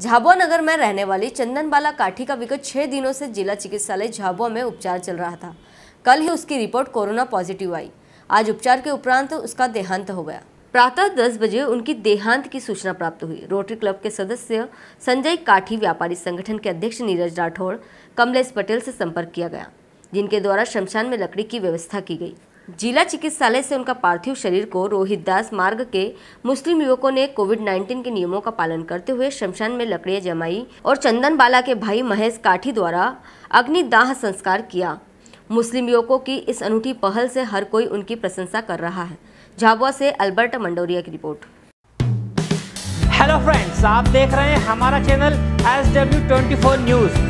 झाबुआ नगर में रहने वाली चंदनबाला काठी का विगत छह दिनों से जिला चिकित्सालय झाबुआ में उपचार चल रहा था। कल ही उसकी रिपोर्ट कोरोना पॉजिटिव आई। आज उपचार के उपरांत उसका देहांत हो गया। प्रातः 10 बजे उनकी देहांत की सूचना प्राप्त हुई। रोटरी क्लब के सदस्य संजय काठी व्यापारी संगठन के अध्यक्ष नीरज राठौड़, कमलेश पटेल से संपर्क किया गया, जिनके द्वारा शमशान में लकड़ी की व्यवस्था की गई। जिला चिकित्सालय से उनका पार्थिव शरीर को रोहित दास मार्ग के मुस्लिम युवकों ने कोविड 19 के नियमों का पालन करते हुए शमशान में लकड़ियाँ जमाई और चंदन बाला के भाई महेश काठी द्वारा अग्निदाह संस्कार किया। मुस्लिम युवकों की इस अनूठी पहल से हर कोई उनकी प्रशंसा कर रहा है। झाबुआ से अल्बर्ट मंडोरिया की रिपोर्ट। हेलो फ्रेंड्स आप देख रहे हैं हमारा channel S W twenty four news